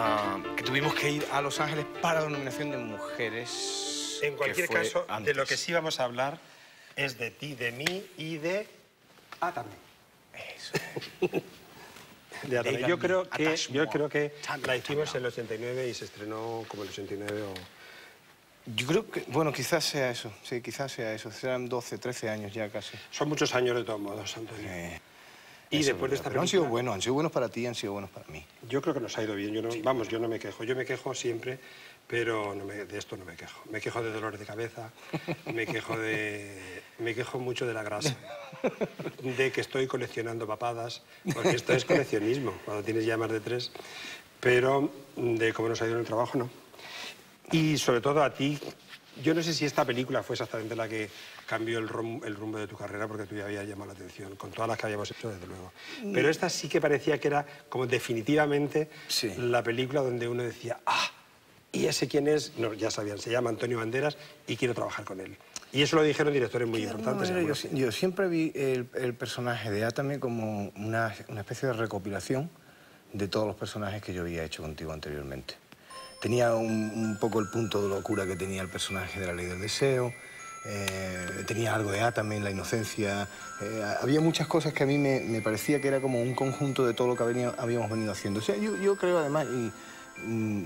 ah, que tuvimos que ir a Los Ángeles para la nominación de mujeres. En cualquier caso, de antes. lo que sí vamos a hablar es de ti, de mí y de Atame. Eso. De Yo creo que, yo creo que la hicimos en el 89 y se estrenó como el 89 o... Yo creo que, bueno, quizás sea eso, sí, quizás sea eso. Serán 12, 13 años ya casi. Son muchos años de todos modos, Antonio. Eh, y eso después de es esta. Pero han sido buenos, han sido buenos para ti, han sido buenos para mí. Yo creo que nos ha ido bien. Yo no, vamos, yo no me quejo. Yo me quejo siempre, pero no me- de esto no me quejo. Me quejo de dolores de cabeza, me quejo de, me quejo mucho de la grasa, de que estoy coleccionando papadas, porque esto es coleccionismo cuando tienes ya más de tres. Pero de cómo nos ha ido en el trabajo, no. Y sobre todo a ti, yo no sé si esta película fue exactamente la que cambió el, rum- el rumbo de tu carrera, porque tú ya habías llamado la atención, con todas las que habíamos hecho, desde luego. Pero esta sí que parecía que era como definitivamente Sí. la película donde uno decía, ah, ¿y ese quién es? No, ya sabían, se llama Antonio Banderas y quiero trabajar con él. Y eso lo dijeron directores muy importantes. yo, siempre vi el, el personaje de Atame como una, una especie de recopilación de todos los personajes que yo había hecho contigo anteriormente. Tenía un, poco el punto de locura que tenía el personaje de la ley del deseo, eh, tenía algo de Atame en la inocencia, eh, había muchas cosas que a mí me, parecía que era como un conjunto de todo lo que habíamos venido haciendo. Yo, creo además, y, mm,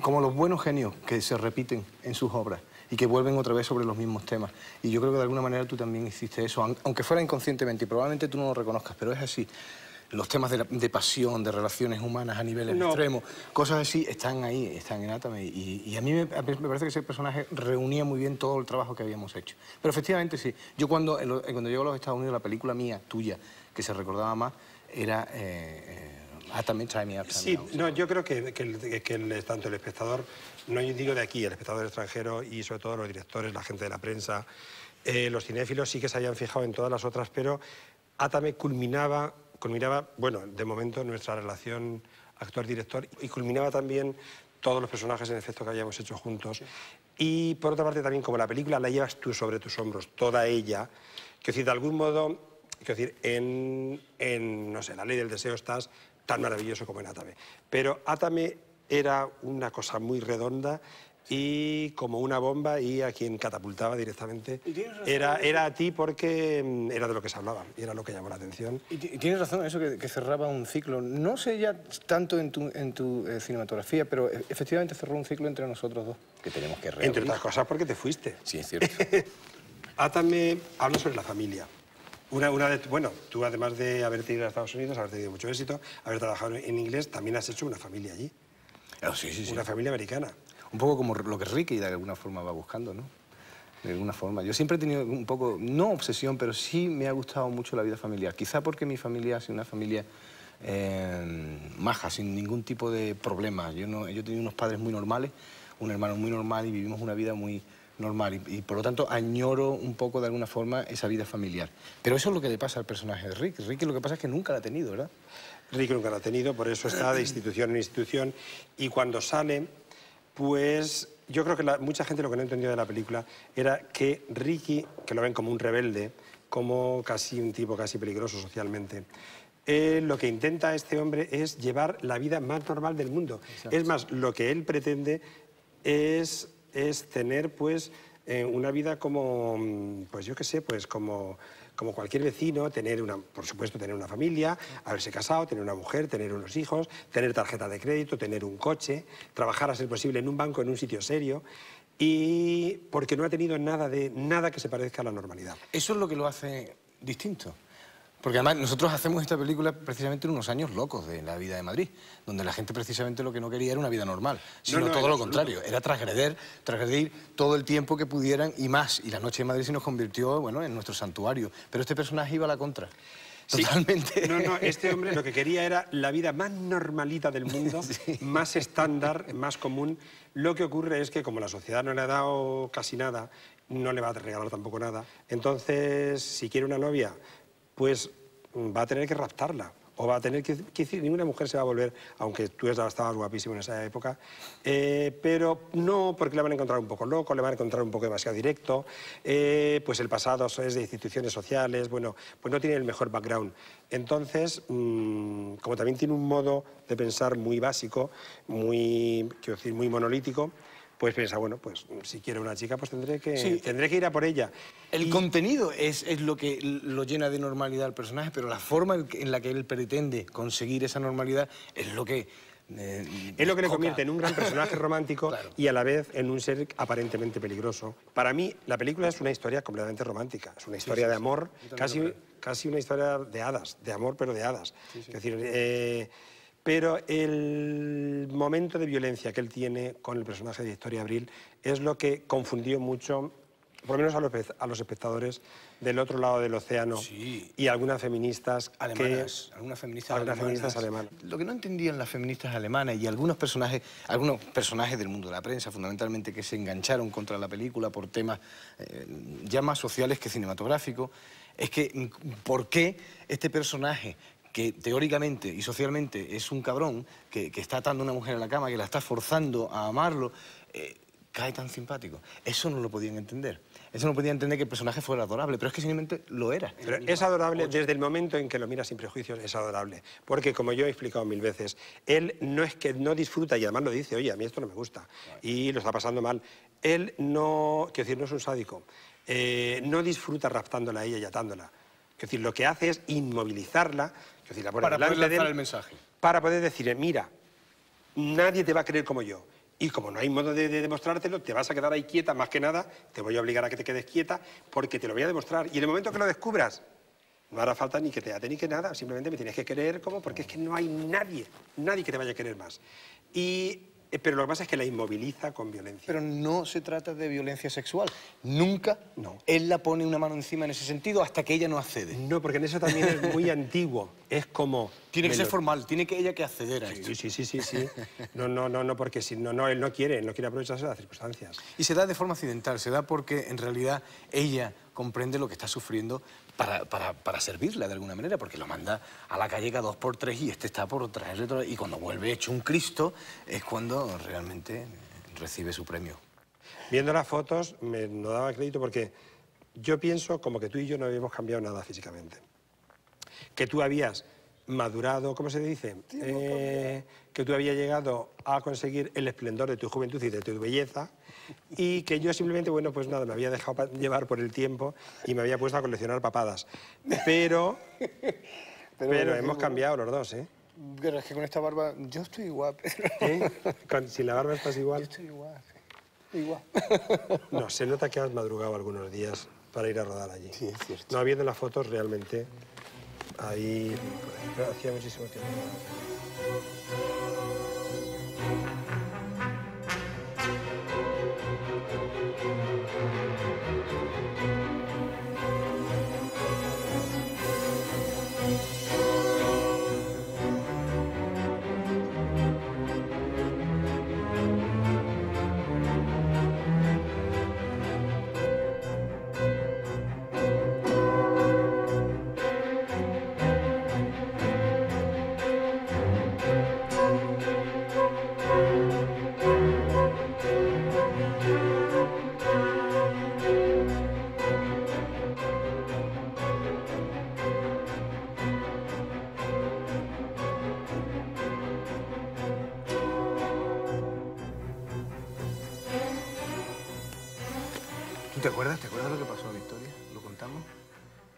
como los buenos genios que se repiten en sus obras y que vuelven otra vez sobre los mismos temas. Y yo creo que de alguna manera tú también hiciste eso, aun- aunque fuera inconscientemente, y probablemente tú no lo reconozcas, pero es así. Los temas de, la- de pasión, de relaciones humanas a niveles No. extremos, cosas así, están ahí, están en Atame. Y, y a mí me, me parece que ese personaje reunía muy bien todo el trabajo que habíamos hecho. Pero efectivamente sí. Yo cuando, lo- cuando llego a los Estados Unidos, la película mía, tuya, que se recordaba más, era eh, eh, Atame, Time Me Up, Sí, no, yo creo que, que el- que el- tanto el espectador, no digo de aquí, el espectador extranjero y sobre todo los directores, la gente de la prensa, eh, los cinéfilos sí que se habían fijado en todas las otras, pero Atame culminaba, culminaba, bueno, de momento nuestra relación actor-director y culminaba también todos los personajes en efecto que habíamos hecho juntos. Y por otra parte también como la película la llevas tú sobre tus hombros, toda ella, que decir, de algún modo, quiero decir, en, en, no sé, la ley del deseo estás tan maravilloso como en Atame. Pero Atame era una cosa muy redonda y como una bomba y a quien catapultaba directamente era, era a ti porque mm, era de lo que se hablaba y era lo que llamó la atención. Y y tienes razón en eso que, que cerraba un ciclo. No sé ya tanto en tu, en tu eh, cinematografía, pero e- efectivamente cerró un ciclo entre nosotros dos que tenemos que reabrir. Entre otras cosas porque te fuiste. Sí, es cierto. Atame habla sobre la familia. Una, una de, bueno, tú además de haberte ido a Estados Unidos, haber tenido mucho éxito, haber trabajado en inglés, también has hecho una familia allí, Ah, sí, sí, sí. una familia americana. Un poco como lo que Ricky de alguna forma va buscando, ¿no? De alguna forma. Yo siempre he tenido un poco, no obsesión, pero sí me ha gustado mucho la vida familiar. Quizá porque mi familia ha sido una familia eh, maja, sin ningún tipo de problema. Yo, no, yo tenía unos padres muy normales, un hermano muy normal y vivimos una vida muy normal. Y, por lo tanto añoro un poco de alguna forma esa vida familiar. Pero eso es lo que le pasa al personaje de Rick. Ricky lo que pasa es que nunca la ha tenido, ¿verdad? Ricky nunca lo ha tenido, por eso está de institución en institución. Y cuando sale, pues yo creo que la- mucha gente lo que no entendió de la película era que Ricky, que lo ven como un rebelde, como casi un tipo casi peligroso socialmente, eh, lo que intenta este hombre es llevar la vida más normal del mundo. Es más, lo que él pretende es, es tener pues eh, una vida como, pues yo qué sé, pues como, como cualquier vecino, tener una, por supuesto, tener una familia, haberse casado, tener una mujer, tener unos hijos, tener tarjeta de crédito, tener un coche, trabajar a ser posible en un banco, en un sitio serio, y porque no ha tenido nada, de, nada que se parezca a la normalidad. Eso es lo que lo hace distinto. Porque además nosotros hacemos esta película precisamente en unos años locos de la vida de Madrid, donde la gente precisamente lo que no quería era una vida normal, sino no, todo lo contrario, era transgreder, transgredir todo el tiempo que pudieran y más. Y la noche de Madrid se nos convirtió, bueno, en nuestro santuario. Pero este personaje iba a la contra. Sí. Totalmente. No, no, este hombre lo que quería era la vida más normalita del mundo, más estándar, más común. Lo que ocurre es que como la sociedad no le ha dado casi nada, no le va a regalar tampoco nada. Entonces, si quiere una novia, pues va a tener que raptarla. o va a tener que, decir, ninguna mujer se va a volver, aunque tú estabas guapísimo en esa época, eh, pero no porque le van a encontrar un poco loco, le van a encontrar un poco demasiado directo, eh, pues el pasado es de instituciones sociales, bueno, pues no tiene el mejor background. Entonces, mm, como también tiene un modo de pensar muy básico, muy, quiero decir, muy monolítico, pues piensa, bueno, pues si quiero una chica, pues tendré que, tendré que ir a por ella. El contenido es, es, lo que lo llena de normalidad al personaje, pero la forma en la que él pretende conseguir esa normalidad es lo que... Eh, es lo que le convierte en un gran personaje romántico y a la vez en un ser aparentemente peligroso. Para mí, la película es una historia completamente romántica. Es una historia de amor, casi, casi una historia de hadas, de amor, pero de hadas. Es decir, eh, pero el momento de violencia que él tiene con el personaje de Victoria Abril es lo que confundió mucho, por lo menos a los, espectadores del otro lado del océano y algunas feministas alemanas, algunas feministas, alemanas. Lo que no entendían las feministas alemanas y algunos personajes, algunos personajes del mundo de la prensa, fundamentalmente que se engancharon contra la película por temas eh, ya más sociales que cinematográficos, es que mm, por qué este personaje que teóricamente y socialmente es un cabrón, que, está atando a una mujer a la cama, que la está forzando a amarlo, eh, cae tan simpático. Eso no lo podían entender. Eso no podían entender que el personaje fuera adorable, pero es que simplemente lo era. Pero es adorable desde el momento en que lo mira sin prejuicios, es adorable. Porque, como yo he explicado mil veces, él no es que no disfruta, y además lo dice, oye, a mí esto no me gusta, y lo está pasando mal. Él no, quiero decir, no es un sádico. Eh, no disfruta raptándola a ella y atándola. Es decir, lo que hace es inmovilizarla, para poder lanzar el mensaje. Para poder decir, mira, nadie te va a creer como yo. Y como no hay modo de, demostrártelo, te vas a quedar ahí quieta, más que nada, te voy a obligar a que te quedes quieta, porque te lo voy a demostrar. Y en el momento que lo descubras, no hará falta ni que te ate ni que nada, simplemente me tienes que querer como porque es que no hay nadie, nadie que te vaya a querer más. Y pero lo que pasa es que la inmoviliza con violencia. Pero no se trata de violencia sexual. Nunca no. él la pone una mano encima en ese sentido hasta que ella no accede. No, porque en eso también es muy antiguo. Es como... Tiene que ser formal, tiene que ella que acceder a sí, Sí, sí, sí, sí. No, no, no, no, porque si no, no, él no quiere, él no quiere aprovecharse de las circunstancias. Y se da de forma accidental, se da porque en realidad ella comprende lo que está sufriendo para, para, para, servirla de alguna manera, porque lo manda a la calle cada dos por tres y este está por traerle Y cuando vuelve hecho un Cristo es cuando realmente recibe su premio. Viendo las fotos me no daba crédito porque yo pienso como que tú y yo no habíamos cambiado nada físicamente. Que tú habías madurado, ¿cómo se dice? Eh, que tú habías llegado a conseguir el esplendor de tu juventud y de tu belleza y que yo simplemente, bueno, pues nada, me había dejado llevar por el tiempo y me había puesto a coleccionar papadas. Pero, pero, hemos cambiado los dos, ¿eh? Pero es que con esta barba yo estoy igual. ¿Eh? sin la barba estás igual. Yo estoy igual, igual. No, se nota que has madrugado algunos días para ir a rodar allí. Sí, es cierto. No, viendo las fotos realmente ahí hacía muchísimo tiempo. A Victoria? ¿Lo contamos?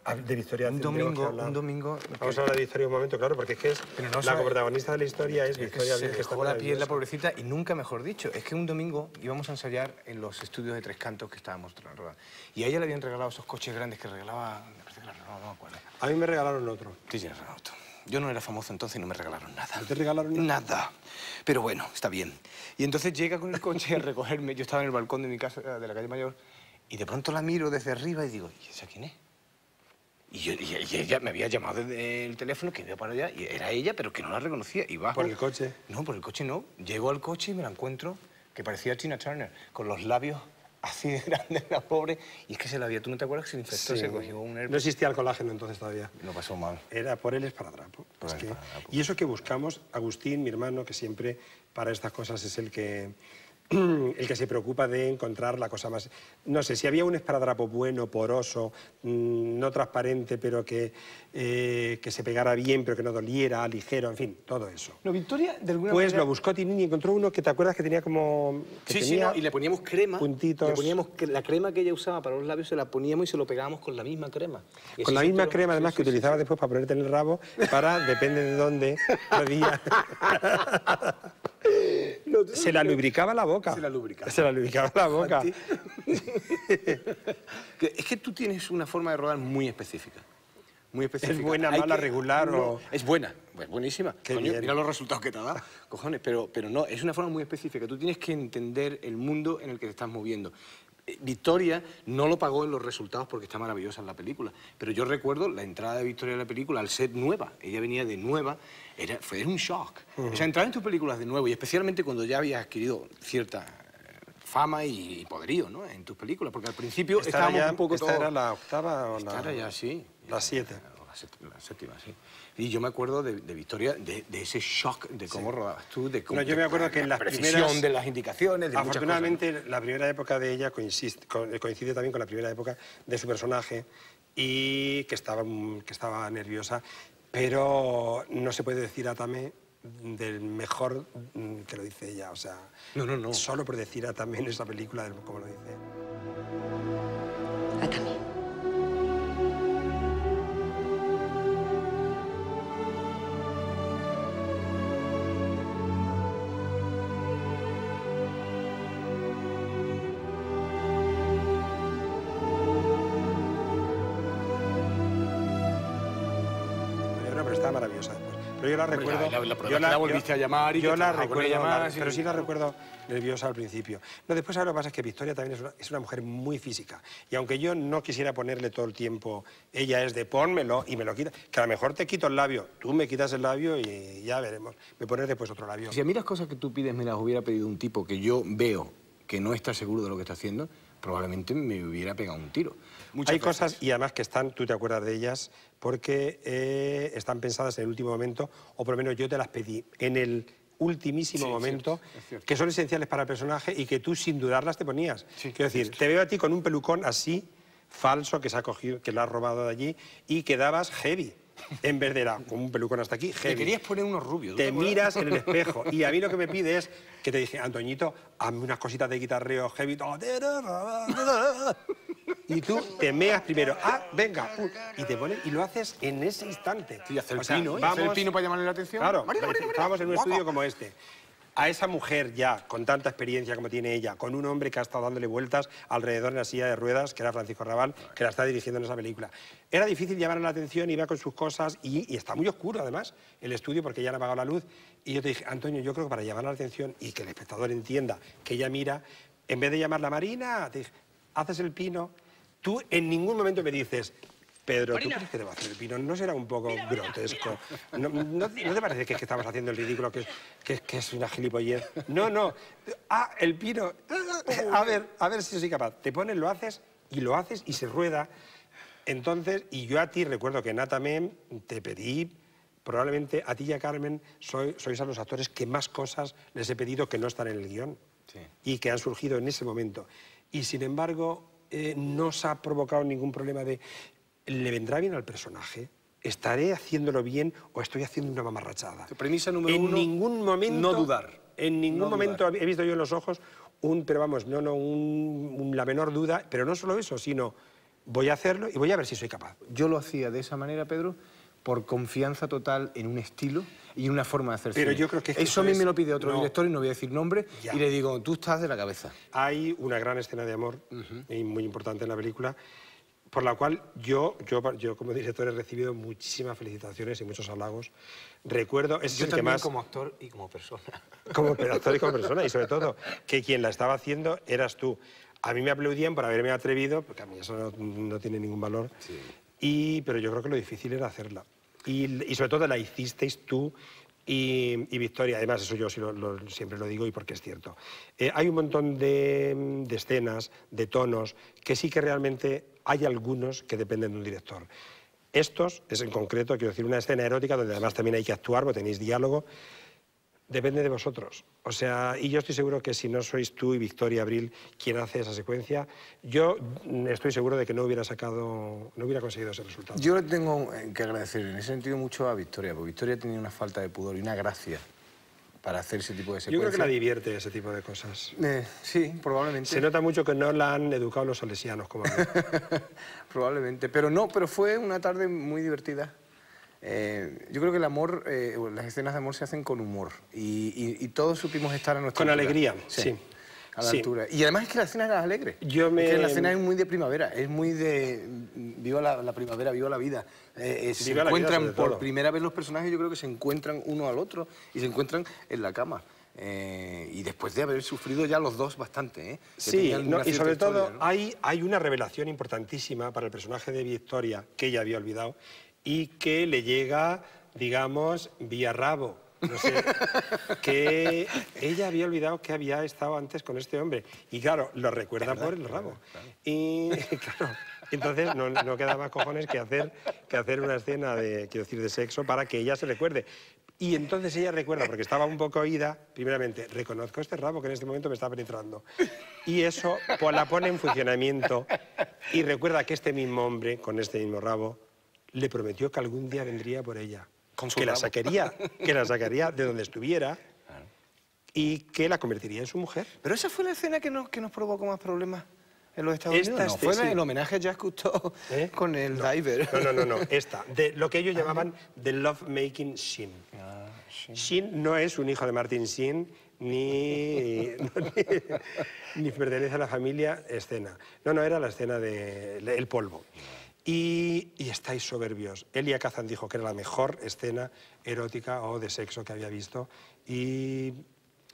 Ah, de Victoria un domingo, un domingo... Vamos a hablar de Victoria un momento, claro, porque es que es la protagonista de la historia es, Victoria que está la piel la pobrecita y nunca mejor dicho. Es que un domingo íbamos a ensayar en los estudios de Tres Cantos que estábamos rodando. Y a ella le habían regalado esos coches grandes que regalaba... No, no me acuerdo. A mí me regalaron otro. Sí, tienes otro. Yo no era famoso entonces y no me regalaron nada. ¿No te regalaron nada? Nada. Pero bueno, está bien. Y entonces llega con el coche a recogerme. Yo estaba en el balcón de mi casa de la calle Mayor y de pronto la miro desde arriba y digo, ¿y esa quién es? Y, yo, y, ella me había llamado desde el teléfono, que iba para allá, y era ella, pero que no la reconocía. Y bajo... ¿Por el coche? No, por el coche no. Llego al coche y me la encuentro, que parecía Tina Turner, con los labios así de grande la pobre, y es que se la había, ¿tú no te acuerdas que se infectó, Sí. se cogió un herpes? No existía el colágeno entonces todavía. Lo pasó mal. Era por él es para trapo. Por Es él que- es para trapo. Y eso que buscamos, Agustín, mi hermano, que siempre para estas cosas es el que, el que se preocupa de encontrar la cosa más... No sé, si había un esparadrapo bueno, poroso, mm, no transparente, pero que, eh, que se pegara bien, pero que no doliera, ligero, en fin, todo eso. No, Victoria, de alguna Pues manera... lo buscó Tinini y encontró uno que te acuerdas que tenía como... que Sí, sí, tenía no, y le poníamos crema. puntitos. Le poníamos la crema que ella usaba para los labios, se la poníamos y se lo pegábamos con la misma crema. Y Con la misma crema, sí, además, sí, que sí, utilizaba después para ponerte en el rabo, para, depende de dónde, podía... Se la lubricaba la boca. Se la lubricaba. Se la lubricaba la boca. Es que tú tienes una forma de rodar muy específica. Muy específica. buena, Hay mala, regular no, o- Es buena, es buenísima. Coño, mira los resultados que te ha dado, cojones. Pero, pero no, es una forma muy específica. Tú tienes que entender el mundo en el que te estás moviendo. Victoria no lo pagó en los resultados porque está maravillosa en la película. Pero yo recuerdo la entrada de Victoria en la película al ser nueva. Ella venía de nueva. Era, fue era un shock. O sea, entrar en tus películas de nuevo y especialmente cuando ya habías adquirido cierta eh, fama y, poderío ¿no? en tus películas. Porque al principio estábamos ya- un poco esta todos- era la octava o esta la... era ya, sí. La siete. La séptima, la séptima, sí. Y yo me acuerdo de, de Victoria, de, de ese shock de cómo rodabas tú, de cómo... No, yo me acuerdo que en la las primeras- de las indicaciones, de muchas cosas, ¿no? Afortunadamente, la primera época de ella coincide, co- coincide también con la primera época de su personaje y que estaba, mm, que estaba nerviosa, pero no se puede decir Atame del mejor mm, que lo dice ella, o sea, No, no, no. solo por decir Atame en esa película, como lo dice. Maravillosa después. Pero yo la recuerdo. la- la- la yo la volviste a llamar y yo la recuerdo, más pero sí la recuerdo nerviosa al principio. No, después ahora lo que pasa es que Victoria también es una, es una mujer muy física. Y aunque yo no quisiera ponerle todo el tiempo, ella es de pónmelo y me lo quita. Que a lo mejor te quito el labio, tú me quitas el labio y ya veremos. Me pones después otro labio. Si a mí las cosas que tú pides me las hubiera pedido un tipo que yo veo que no está seguro de lo que está haciendo, probablemente me hubiera pegado un tiro. Muchas Hay veces. cosas, y además que están, tú te acuerdas de ellas, porque eh, están pensadas en el último momento, o por lo menos yo te las pedí en el ultimísimo Sí, es momento, cierto, es cierto. que son esenciales para el personaje y que tú sin dudarlas te ponías. Sí, Quiero decir, te veo a ti con un pelucón así, falso, que se ha cogido, que lo has robado de allí, y quedabas heavy. En vez de era con un pelucón hasta aquí, heavy. querías poner unos rubios. ¿tú Te acuerdas? miras en el espejo y a mí lo que me pide es que te dije, Antoñito, hazme unas cositas de guitarreo heavy. Y tú te meas primero. Ah, venga. Y te pones y lo haces en ese instante. Sí, hacer el O sea, pino, ¿eh? Hacer el pino para llamarle la atención. Claro, Marina, Marina, Marina, estábamos en un guapa. estudio como este. A esa mujer ya, con tanta experiencia como tiene ella, con un hombre que ha estado dándole vueltas alrededor en la silla de ruedas, que era Francisco Raval, que la está dirigiendo en esa película. Era difícil llamar la atención, iba con sus cosas y, y está muy oscuro además el estudio porque ya han apagado la luz. Y yo te dije, Antonio, yo creo que para llamar la atención y que el espectador entienda que ella mira, en vez de llamarla Marina, te dije, haces el pino. Tú en ningún momento me dices, Pedro, ¿tú crees que debo hacer el pino? ¿No será un poco grotesco? ¿No, no, no te parece que, es que estamos haciendo el ridículo, que, es- que, es- que es una gilipollez? No, no. Ah, el pino. A ver, a ver si soy capaz. Te pones, lo haces y lo haces y se rueda. Entonces, y yo a ti recuerdo que en Atamem te pedí, probablemente a ti y a Carmen soy- sois a los actores que más cosas les he pedido que no están en el guion Sí. y que han surgido en ese momento. Y sin embargo, eh, no os ha provocado ningún problema de, ¿le vendrá bien al personaje? ¿Estaré haciéndolo bien o estoy haciendo una mamarrachada? Premisa número en uno, ningún momento, no dudar. En ningún No momento he visto yo en los ojos un, pero vamos, no, no, un- un- la menor duda, pero no solo eso, sino voy a hacerlo y voy a ver si soy capaz. Yo lo hacía de esa manera, Pedro, por confianza total en un estilo y en una forma de hacer Pero cine. yo creo que es que eso a mí es- me lo pide otro no. director y no voy a decir nombre Ya. y le digo, tú estás de la cabeza. Hay una gran escena de amor y muy importante en la película, por la cual yo, yo, yo como director he recibido muchísimas felicitaciones y muchos halagos. Recuerdo, es Yo el que también más... como actor y como persona. como actor y como persona, y sobre todo que quien la estaba haciendo eras tú. A mí me aplaudían por haberme atrevido, porque a mí eso no, no tiene ningún valor, y, pero yo creo que lo difícil era hacerla. Y, y sobre todo la hicisteis tú y, Victoria, además eso yo siempre lo digo y porque es cierto. Eh, hay un montón de, de, escenas, de tonos, que sí que realmente hay algunos que dependen de un director. Estos, es en concreto, quiero decir, una escena erótica donde además también hay que actuar, porque tenéis diálogo, depende de vosotros. O sea, y yo estoy seguro que si no sois tú y Victoria Abril quien hace esa secuencia, yo estoy seguro de que no hubiera sacado, no hubiera conseguido ese resultado. Yo le tengo que agradecer en ese sentido mucho a Victoria, porque Victoria tenía una falta de pudor y una gracia para hacer ese tipo de secuencias. Yo creo que la divierte ese tipo de cosas. Eh, sí, probablemente. Se nota mucho que no la han educado los salesianos como a mí. probablemente, pero no, pero fue una tarde muy divertida. Eh, yo creo que el amor, eh, las escenas de amor se hacen con humor y, todos supimos estar a nuestra Con alegría, sí. A la altura. Y además es que la escena era alegre. Yo me... la escena es muy de primavera, es muy de viva la, primavera, viva la vida. Eh, se encuentran por primera vez los personajes, yo creo que se encuentran uno al otro y se encuentran en la cama. y después de haber sufrido ya los dos bastante. ¿eh? Sí, y sobre todo hay, hay una revelación importantísima para el personaje de Victoria que ella había olvidado y que le llega, digamos, vía rabo. No sé, que ella había olvidado que había estado antes con este hombre. Y claro, lo recuerda por el rabo. Y claro, entonces no, no, queda más cojones que hacer, que hacer una escena de, quiero decir, de sexo para que ella se recuerde. Y entonces ella recuerda, porque estaba un poco oída, primeramente, reconozco este rabo que en este momento me está penetrando. Y eso pues, la pone en funcionamiento y recuerda que este mismo hombre, con este mismo rabo, le prometió que algún día vendría por ella. que la sacaría, que la sacaría de donde estuviera y que la convertiría en su mujer. Pero esa fue la escena que nos, que nos provocó más problemas en los Estados Unidos. No, fue el homenaje a Jacques Cousteau ¿Eh? con el diver. No, no, no, no, esta. De lo que ellos llamaban the love making Shin. Ah, Shin no es un hijo de Martin Shin ni, ni, pertenece a la familia escena. No, no, era la escena del de, el polvo. Y, estáis soberbios. Elia Kazan dijo que era la mejor escena erótica o de sexo que había visto y,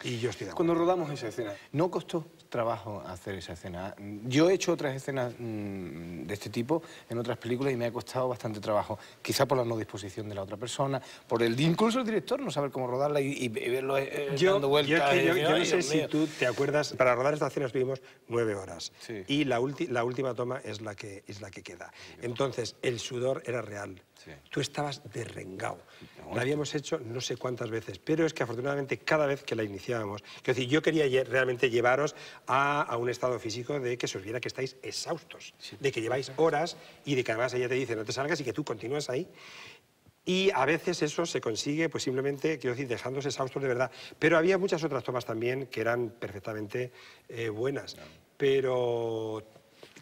y yo estoy de acuerdo. Cuando rodamos esa escena, ¿no costó trabajo hacer esa escena. Yo he hecho otras escenas mm, de este tipo en otras películas y me ha costado bastante trabajo. Quizá por la no disposición de la otra persona, por el incluso el director no saber cómo rodarla y, verlo eh, dando vueltas. Yo, yo, no sé si tú te acuerdas, para rodar esta escena estuvimos nueve horas y la, la última toma es la que, es la que queda. Entonces, el sudor era real. Tú estabas derrengado. La habíamos hecho no sé cuántas veces, pero es que afortunadamente cada vez que la iniciábamos, que decir, yo quería realmente llevaros a, un estado físico de que se os viera que estáis exhaustos, de que lleváis horas y de que además ella te dice no te salgas y que tú continúas ahí. Y a veces eso se consigue pues simplemente, quiero decir, dejándose exhaustos de verdad. Pero había muchas otras tomas también que eran perfectamente eh, buenas. Pero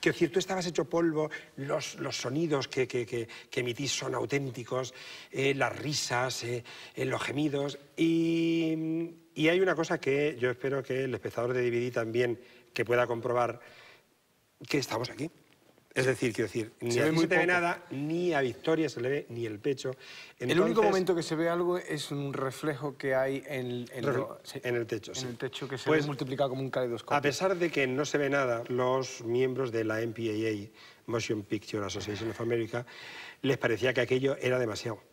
Quiero decir, tú estabas hecho polvo, los, los sonidos que, que, que, emitís son auténticos, eh, las risas, eh, eh, los gemidos. Y, y, hay una cosa que yo espero que el espectador de DVD también que pueda comprobar, que estamos aquí. Es decir, quiero decir, ni se a se ve nada, ni a Victoria se le ve ni el pecho. el único momento que se ve algo es un reflejo que hay en, en, el techo. En el techo que se pues, ve multiplicado como un caleidoscopio. A pesar de que no se ve nada, los miembros de la MPAA, Motion Picture Association of America, les parecía que aquello era demasiado.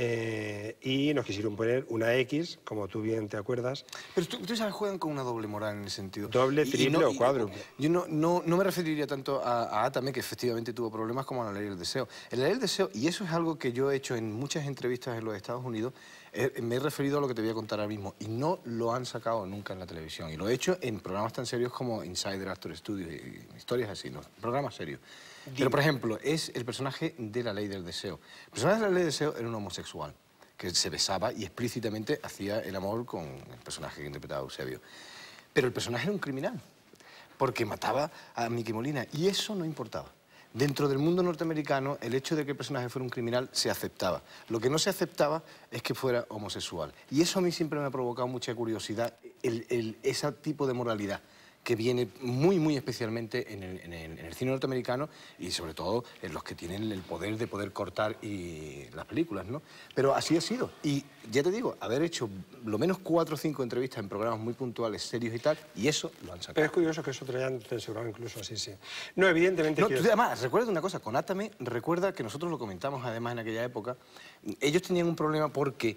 Eh, y nos quisieron poner una X, como tú bien te acuerdas. Pero tú, sabes, juegan con una doble moral en ese sentido. Doble, triple o cuádruple. Yo no, no, no, me referiría tanto a, Atame, que efectivamente tuvo problemas, como a la ley del deseo. En la ley del deseo, y eso es algo que yo he hecho en muchas entrevistas en los Estados Unidos, eh, me he referido a lo que te voy a contar ahora mismo, y no lo han sacado nunca en la televisión. Y lo he hecho en programas tan serios como Insider Actor Studio, y historias así, ¿no? programas serios. Pero, por ejemplo, es el personaje de la ley del deseo. El personaje de la ley del deseo era un homosexual que se besaba y explícitamente hacía el amor con el personaje que interpretaba Eusebio. Pero el personaje era un criminal, porque mataba a Mickey Molina, y eso no importaba. Dentro del mundo norteamericano, el hecho de que el personaje fuera un criminal se aceptaba. Lo que no se aceptaba es que fuera homosexual. Y eso a mí siempre me ha provocado mucha curiosidad, ese tipo de moralidad que viene muy, muy especialmente en el, cine norteamericano y sobre todo en los que tienen el poder de poder cortar y las películas, ¿no? Pero así ha sido. Y ya te digo, haber hecho lo menos cuatro o cinco entrevistas en programas muy puntuales, serios y tal, y eso lo han sacado. Pero es curioso que eso te lo hayan censurado incluso así, sí. No, evidentemente... No, tú, además, recuerda una cosa, con Atame, recuerda que nosotros lo comentamos además en aquella época, ellos tenían un problema porque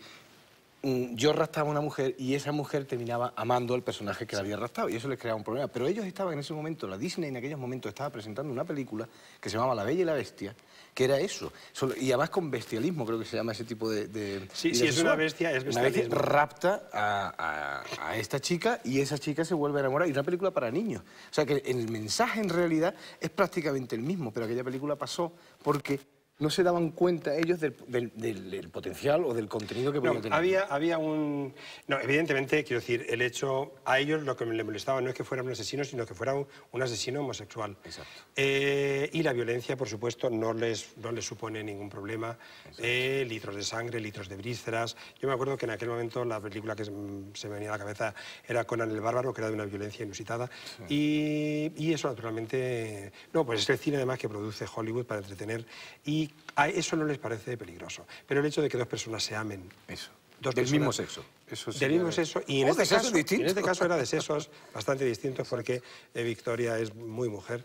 yo raptaba a una mujer y esa mujer terminaba amando al personaje que la había raptado y eso les creaba un problema. Pero ellos estaban en ese momento, la Disney en aquellos momentos estaba presentando una película que se llamaba La Bella y la Bestia, que era eso. Solo- Y además con bestialismo, creo que se llama ese tipo de... de Sí, sí, es una bestia, es Una bestialismo. rapta a, a- a esta chica y esa chica se vuelve a enamorar. Y una película para niños. O sea que el mensaje en realidad es prácticamente el mismo, pero aquella película pasó porque no se daban cuenta ellos del, del- del- del potencial o del contenido que podía No, tener. había, había un... No, evidentemente, quiero decir, el hecho... A ellos lo que le molestaba no es que fuera un asesino, sino que fuera un, un asesino homosexual. Exacto. Eh, y la violencia, por supuesto, no les, no les supone ningún problema. Eh, litros de sangre, litros de vísceras. Yo me acuerdo que en aquel momento la película que se se me venía a la cabeza era Conan el Bárbaro, que era de una violencia inusitada. Y, y eso, naturalmente... No, pues es el cine además que produce Hollywood para entretener. Y a eso no les parece peligroso. Pero el hecho de que dos personas se amen Eso. Dos del personas- mismo sexo. Eso sí del mismo sexo. Y en, Oh, este caso, distintos. en este caso era de sexos bastante distintos porque eh, Victoria es muy mujer.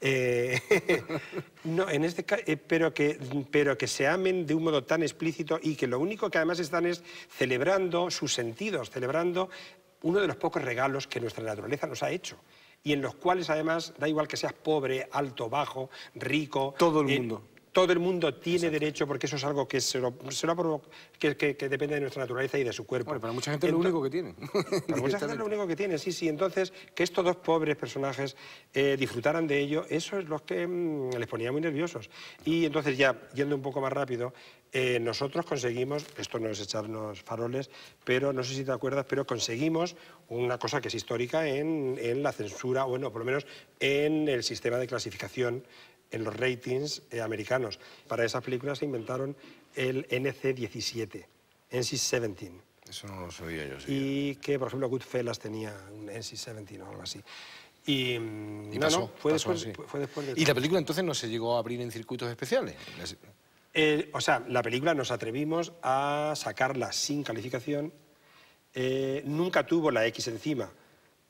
Eh, no, en este eh, pero, que, pero que se amen de un modo tan explícito y que lo único que además están es celebrando sus sentidos, celebrando uno de los pocos regalos que nuestra naturaleza nos ha hecho. Y en los cuales además da igual que seas pobre, alto, bajo, rico. Todo el eh, mundo. Todo el mundo tiene derecho, porque eso es algo que, se lo, se que, que- que depende de nuestra naturaleza y de su cuerpo. Bueno, para mucha gente es lo único que tienen. Para mucha gente es lo único que tiene, sí, sí. Entonces, que estos dos pobres personajes eh, disfrutaran de ello, eso es lo que mm, les ponía muy nerviosos. Y entonces, ya yendo un poco más rápido, eh, nosotros conseguimos, esto no es echarnos faroles, pero no sé si te acuerdas, pero conseguimos una cosa que es histórica en, en la censura, bueno, por lo menos en el sistema de clasificación en los ratings eh, americanos. Para esas películas se inventaron el NC-17, NC-17 Eso no lo sabía yo, sí. y que, por ejemplo, Goodfellas tenía un NC-17 o algo así. Y, mm, Y no, pasó, no, fue, pasó después, fue después de Y la película entonces no se llegó a abrir en circuitos especiales. Eh, o sea, la película nos atrevimos a sacarla sin calificación. Eh, nunca tuvo la X encima,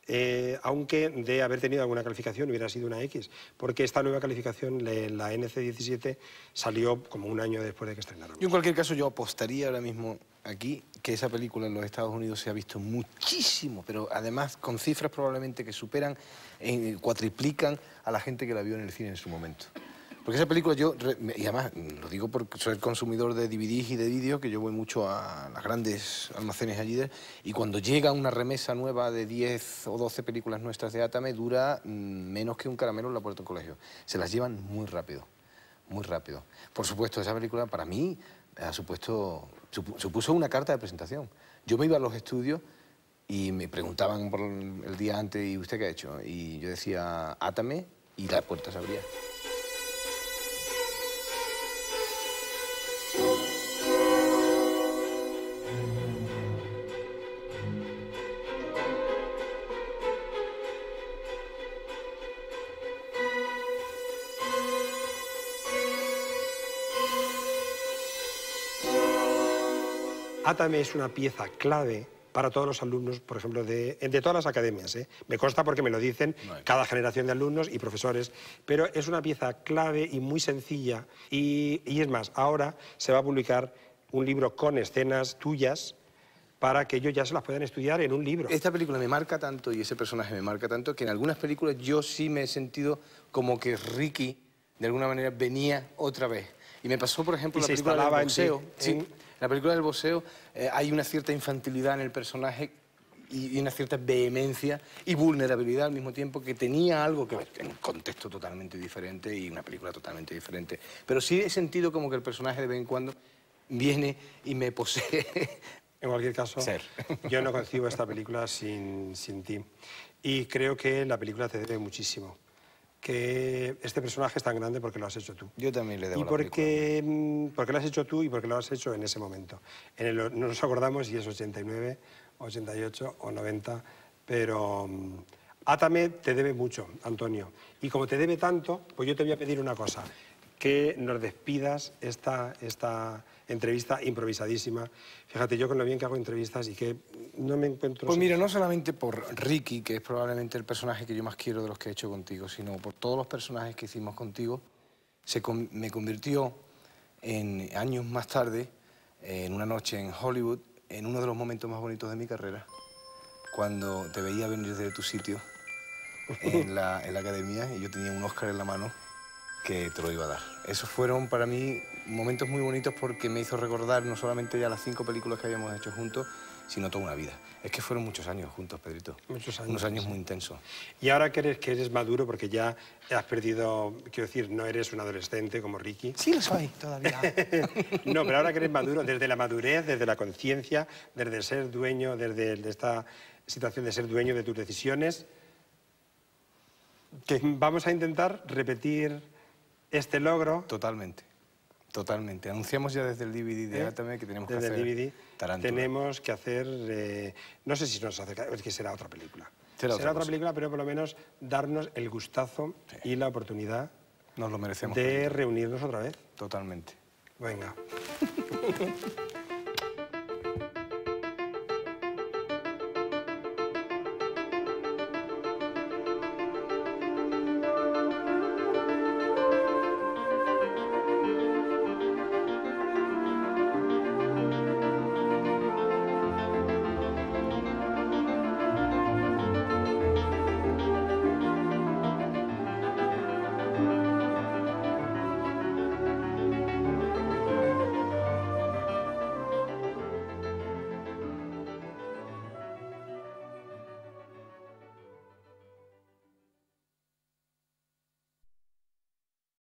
eh, aunque de haber tenido alguna calificación hubiera sido una X, porque esta nueva calificación, la NC-17, salió como un año después de que estrenáramos. Yo en cualquier caso yo apostaría ahora mismo aquí que esa película en los Estados Unidos se ha visto muchísimo, pero además con cifras probablemente que superan, eh, cuatriplican a la gente que la vio en el cine en su momento. Porque esa película yo, y además lo digo porque soy consumidor de DVDs y de vídeos, que yo voy mucho a las grandes almacenes allí, y cuando llega una remesa nueva de 10 o 12 películas nuestras de Atame, dura mm, menos que un caramelo en la puerta del colegio. Se las llevan muy rápido muy rápido. Por supuesto, esa película para mí ha supuesto, supu- supuso una carta de presentación. Yo me iba a los estudios y me preguntaban el día antes, ¿y usted qué ha hecho? Y yo decía, átame y la puerta se abría. Atame es una pieza clave para todos los alumnos, por ejemplo, de, de todas las academias. ¿eh? Me consta porque me lo dicen cada generación de alumnos y profesores, pero es una pieza clave y muy sencilla. Y, y es más, ahora se va a publicar un libro con escenas tuyas para que ellos ya se las puedan estudiar en un libro. Esta película me marca tanto y ese personaje me marca tanto que en algunas películas yo sí me he sentido como que Ricky de alguna manera venía otra vez. Y me pasó, por ejemplo, Y la película del instalaba en. Sí, en la película del boxeo eh, hay una cierta infantilidad en el personaje y, una cierta vehemencia y vulnerabilidad al mismo tiempo que tenía algo que ver en un contexto totalmente diferente y una película totalmente diferente. Pero sí he sentido como que el personaje de vez en cuando viene y me posee. En cualquier caso, Ser. yo no concibo esta película sin, sin ti. Y creo que la película te debe muchísimo. Que este personaje es tan grande porque lo has hecho tú. Yo también le debo Y la porque, mm, porque lo has hecho tú y porque lo has hecho en ese momento. En el- no nos acordamos si es 89, 88 o 90, pero mm, Átame te debe mucho, Antonio. Y como te debe tanto, pues yo te voy a pedir una cosa, que nos despidas esta, esta entrevista improvisadísima. Fíjate, yo con lo bien que hago entrevistas y que no me encuentro... Pues mira, no solamente por Ricky, que es probablemente el personaje que yo más quiero de los que he hecho contigo, sino por todos los personajes que hicimos contigo, se con- me convirtió en años más tarde, en una noche en Hollywood, en uno de los momentos más bonitos de mi carrera, cuando te veía venir desde tu sitio en la, en la academia y yo tenía un Oscar en la mano que te lo iba a dar. Esos fueron para mí momentos muy bonitos porque me hizo recordar no solamente ya las cinco películas que habíamos hecho juntos, sino toda una vida. Es que fueron muchos años juntos, Pedrito. Muchos años, Unos años muy intensos. Y ahora que eres, que eres maduro, porque ya has perdido, quiero decir, no eres un adolescente como Ricky. Sí lo soy, todavía. No, pero ahora que eres maduro, desde la madurez, desde la conciencia, desde ser dueño, desde esta situación de ser dueño de tus decisiones, que vamos a intentar repetir este logro. Totalmente. Totalmente. Anunciamos ya desde el DVD de ¿eh? Atame que tenemos Desde que hacer el DVD Tarántula. tenemos que hacer, eh, no sé si nos acerca, es que será otra película. Será otra película, pero por lo menos darnos el gustazo y la oportunidad Nos lo merecemos. de reunirnos otra vez. Totalmente. Venga.